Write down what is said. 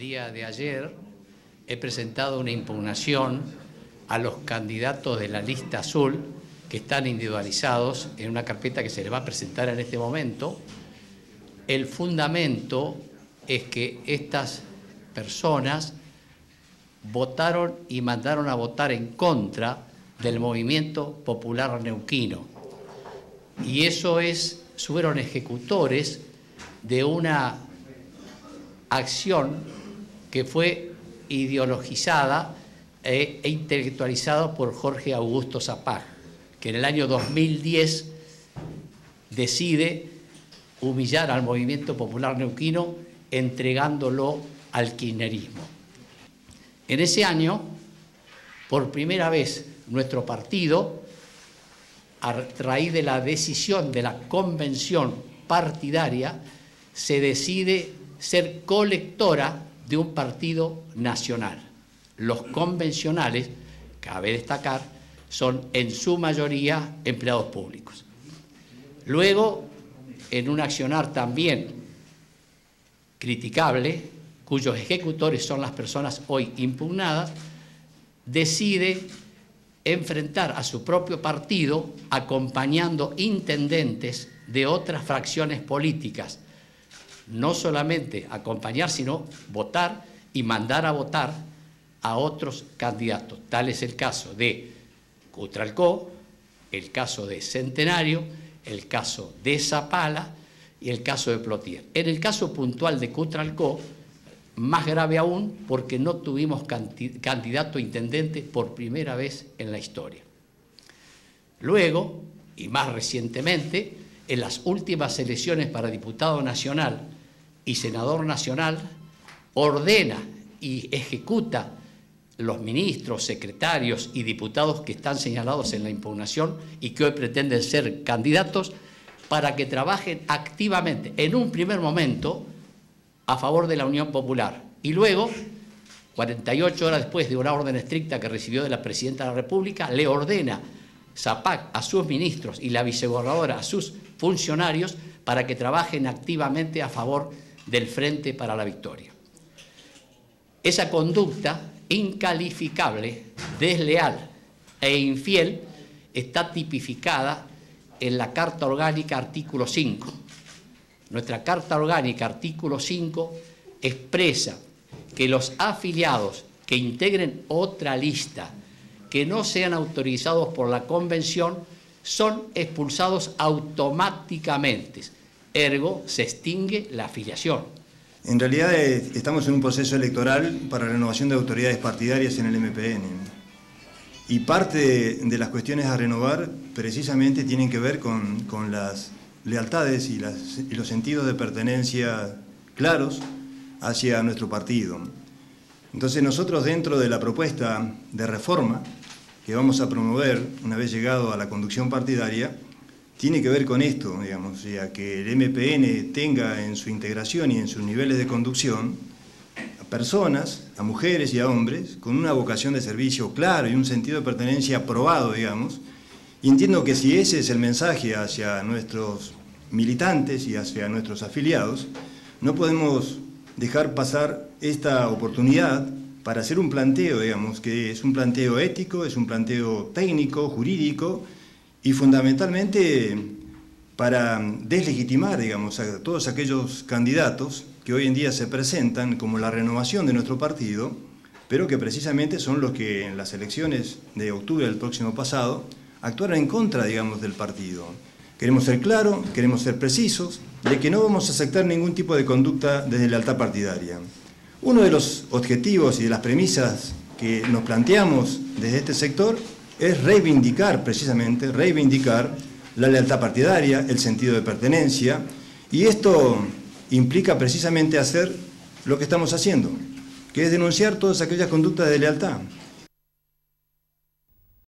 día de ayer he presentado una impugnación a los candidatos de la lista azul que están individualizados en una carpeta que se les va a presentar en este momento. El fundamento es que estas personas votaron y mandaron a votar en contra del movimiento popular neuquino. Y eso es, fueron ejecutores de una acción que fue ideologizada e, intelectualizada por Jorge Augusto Zapag, que en el año 2010 decide humillar al movimiento popular neuquino entregándolo al kirchnerismo. En ese año, por primera vez, nuestro partido, a raíz de la decisión de la convención partidaria, se decide ser colectora de un partido nacional. Los convencionales, cabe destacar, son en su mayoría empleados públicos. Luego, en un accionar también criticable, cuyos ejecutores son las personas hoy impugnadas, decide enfrentar a su propio partido acompañando intendentes de otras fracciones políticas no solamente acompañar, sino votar y mandar a votar a otros candidatos. Tal es el caso de Cutralcó, el caso de Centenario, el caso de Zapala y el caso de Plotier. En el caso puntual de Cutralcó, más grave aún porque no tuvimos candidato a intendente por primera vez en la historia. Luego, y más recientemente, en las últimas elecciones para diputado nacional y senador nacional ordena y ejecuta los ministros, secretarios y diputados que están señalados en la impugnación y que hoy pretenden ser candidatos para que trabajen activamente en un primer momento a favor de la Unión Popular. Y luego, 48 horas después de una orden estricta que recibió de la Presidenta de la República, le ordena Zapac a sus ministros y la vicegobernadora a sus funcionarios para que trabajen activamente a favor de del Frente para la Victoria. Esa conducta incalificable, desleal e infiel está tipificada en la Carta Orgánica artículo 5. Nuestra Carta Orgánica artículo 5 expresa que los afiliados que integren otra lista que no sean autorizados por la Convención son expulsados automáticamente ergo se extingue la afiliación. En realidad eh, estamos en un proceso electoral para renovación de autoridades partidarias en el MPN. Y parte de, las cuestiones a renovar precisamente tienen que ver con, las lealtades y los sentidos de pertenencia claros hacia nuestro partido. Entonces nosotros dentro de la propuesta de reforma que vamos a promover una vez llegado a la conducción partidaria, tiene que ver con esto, digamos, ya que el MPN tenga en su integración y en sus niveles de conducción a personas, a mujeres y a hombres, con una vocación de servicio claro y un sentido de pertenencia probado, digamos, y entiendo que si ese es el mensaje hacia nuestros militantes y hacia nuestros afiliados, no podemos dejar pasar esta oportunidad para hacer un planteo, digamos, que es un planteo ético, es un planteo técnico, jurídico, y fundamentalmente para deslegitimar, digamos, a todos aquellos candidatos que hoy en día se presentan como la renovación de nuestro partido, pero que precisamente son los que en las elecciones de octubre del próximo pasado actuaron en contra, digamos, del partido. Queremos ser claros, queremos ser precisos, de que no vamos a aceptar ningún tipo de conducta desde la lealtad partidaria. Uno de los objetivos y de las premisas que nos planteamos desde este sector es reivindicar precisamente, reivindicar la lealtad partidaria, el sentido de pertenencia, y esto implica precisamente hacer lo que estamos haciendo, que es denunciar todas aquellas conductas de lealtad.